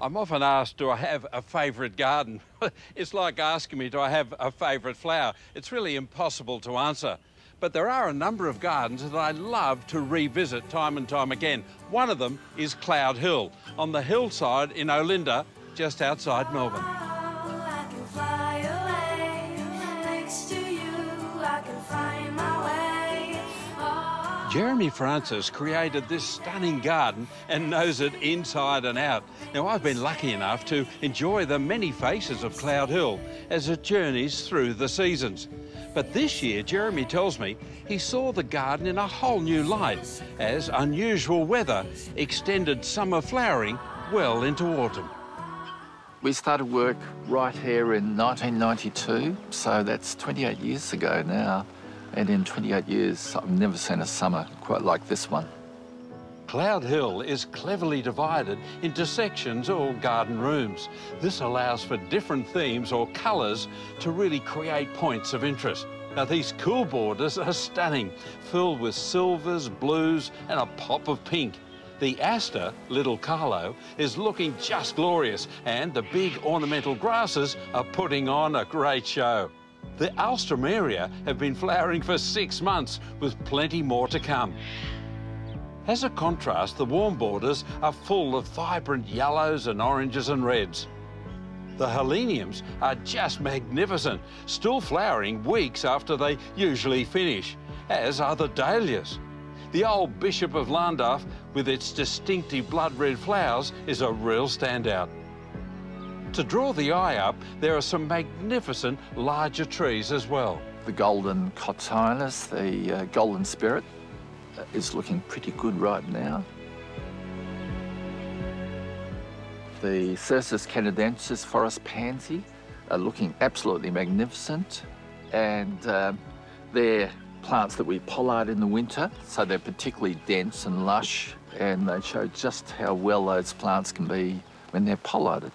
I'm often asked, do I have a favourite garden? it's like asking me, do I have a favourite flower? It's really impossible to answer. But there are a number of gardens that I love to revisit time and time again. One of them is Cloudehill, on the hillside in Olinda, just outside Melbourne. Jeremy Francis created this stunning garden and knows it inside and out. Now, I've been lucky enough to enjoy the many faces of Cloudehill as it journeys through the seasons. But this year, Jeremy tells me he saw the garden in a whole new light as unusual weather extended summer flowering well into autumn. We started work right here in 1992, so that's 28 years ago now. And in 28 years, I've never seen a summer quite like this one. Cloudehill is cleverly divided into sections or garden rooms. This allows for different themes or colours to really create points of interest. Now, these cool borders are stunning, filled with silvers, blues and a pop of pink. The aster, Little Carlow, is looking just glorious and the big ornamental grasses are putting on a great show. The alstroemeria have been flowering for six months, with plenty more to come. As a contrast, the warm borders are full of vibrant yellows and oranges and reds. The heleniums are just magnificent, still flowering weeks after they usually finish, as are the dahlias. The old Bishop of Llandudno, with its distinctive blood red flowers, is a real standout. To draw the eye up, there are some magnificent larger trees as well. The golden cotinus, the uh, golden spirit, uh, is looking pretty good right now. The Cercis canadensis forest pansy are looking absolutely magnificent. And uh, they're plants that we pollard in the winter, so they're particularly dense and lush, and they show just how well those plants can be when they're pollarded.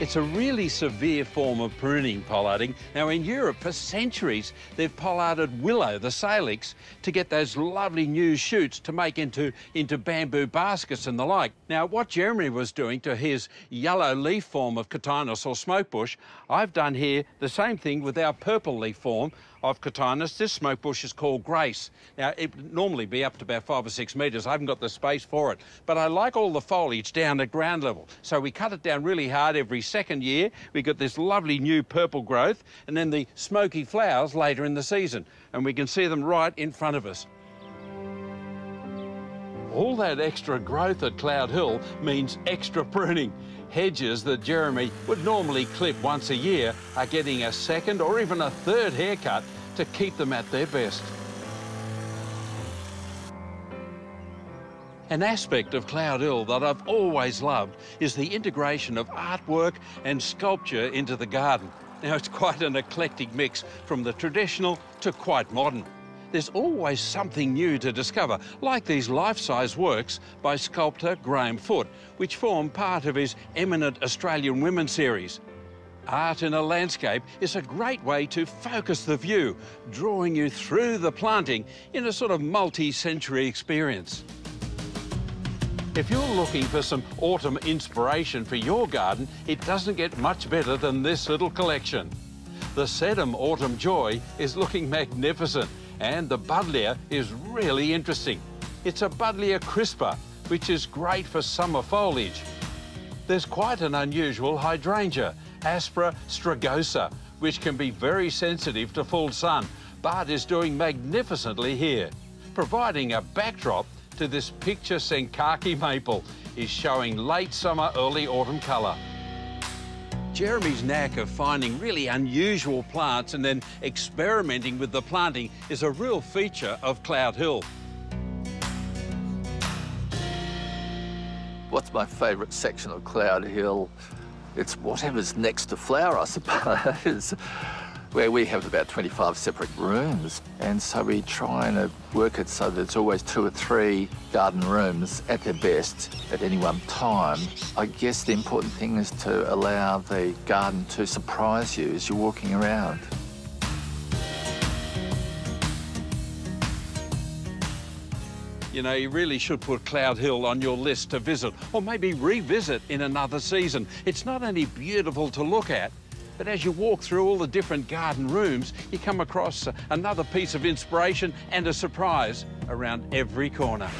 It's a really severe form of pruning, pollarding. Now, in Europe, for centuries, they've pollarded willow, the salix, to get those lovely new shoots to make into, into bamboo baskets and the like. Now, what Jeremy was doing to his yellow leaf form of cotinus or smokebush, I've done here the same thing with our purple leaf form of cotinus. This smoke bush is called Grace. Now, it would normally be up to about five or six metres. I haven't got the space for it. But I like all the foliage down at ground level. So we cut it down really hard every second year. We get this lovely new purple growth and then the smoky flowers later in the season. And we can see them right in front of us. All that extra growth at Cloudehill means extra pruning. Hedges that Jeremy would normally clip once a year are getting a second or even a third haircut to keep them at their best. An aspect of Cloudehill that I've always loved is the integration of artwork and sculpture into the garden. Now, it's quite an eclectic mix from the traditional to quite modern there's always something new to discover, like these life-size works by sculptor Graham Foote, which form part of his Eminent Australian Women series. Art in a landscape is a great way to focus the view, drawing you through the planting in a sort of multi-century experience. If you're looking for some autumn inspiration for your garden, it doesn't get much better than this little collection. The Sedum Autumn Joy is looking magnificent and the Buddleia is really interesting. It's a Buddleia crispa, which is great for summer foliage. There's quite an unusual hydrangea, Aspera strigosa, which can be very sensitive to full sun, but is doing magnificently here. Providing a backdrop to this picture Senkaki maple is showing late summer, early autumn colour. Jeremy's knack of finding really unusual plants and then experimenting with the planting is a real feature of Cloudehill. What's my favourite section of Cloudehill? It's whatever's next to flower, I suppose where we have about 25 separate rooms. And so we try and uh, work it so that it's always two or three garden rooms at their best at any one time. I guess the important thing is to allow the garden to surprise you as you're walking around. You know, you really should put Cloudehill on your list to visit or maybe revisit in another season. It's not only beautiful to look at, but as you walk through all the different garden rooms, you come across uh, another piece of inspiration and a surprise around every corner.